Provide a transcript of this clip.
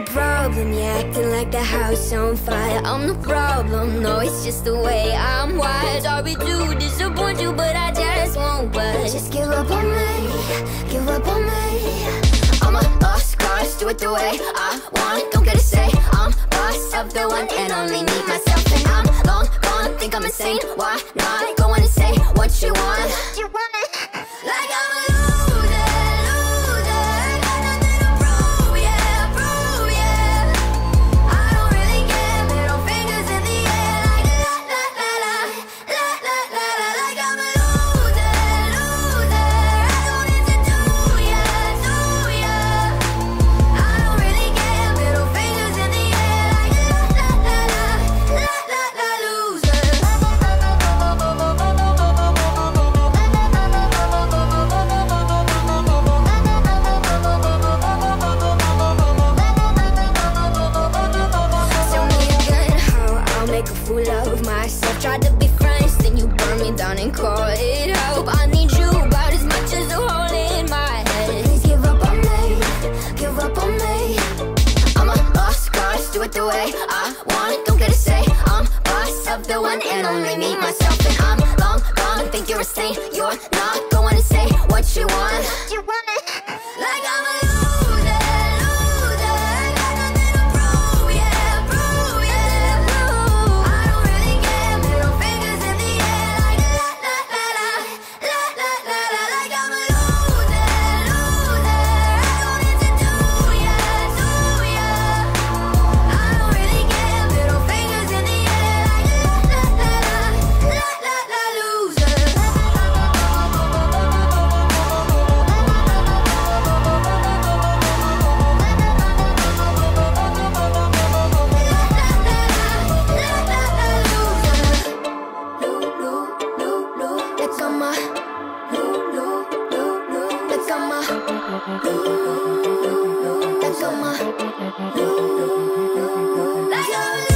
problem, you're acting like the house on fire. I'm the problem, no, it's just the way I'm wired. Sorry to disappoint you, but I just won't budge. Just give up on me, give up on me. I'm a lost cause, do it the way I want. Don't get to say myself. Tried to be friends, then you burn me down and call it help. I need you about as much as a hole in my head. So please give up on me, give up on me. I'm a lost cause, do it the way I want. Don't get to say I'm boss of the one and only me, myself, and I'm long gone. Think you're insane, you're not going to say what you want. You want like I'm Let's go,